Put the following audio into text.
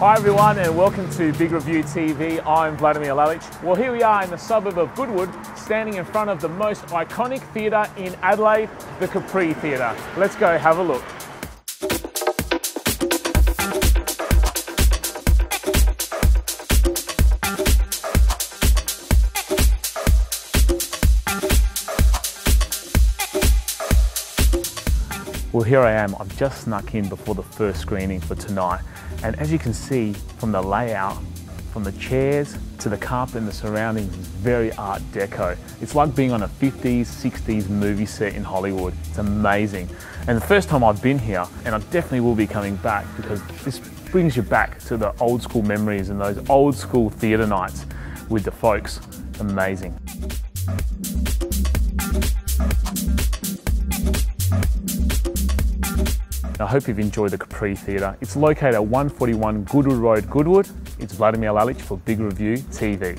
Hi everyone and welcome to Big Review TV. I'm Vladimir Lalich. Well here we are in the suburb of Goodwood standing in front of the most iconic theatre in Adelaide, the Capri Theatre. Let's go have a look. Well, here I am. I've just snuck in before the first screening for tonight. And as you can see from the layout, from the chairs to the carpet and the surroundings, is very art deco. It's like being on a 50s, 60s movie set in Hollywood. It's amazing. And the first time I've been here, and I definitely will be coming back because this brings you back to the old school memories and those old school theatre nights with the folks. Amazing. I hope you've enjoyed the Capri Theatre. It's located at 141 Goodwood Road, Goodwood. It's Vladimir Lalich for Big Review TV.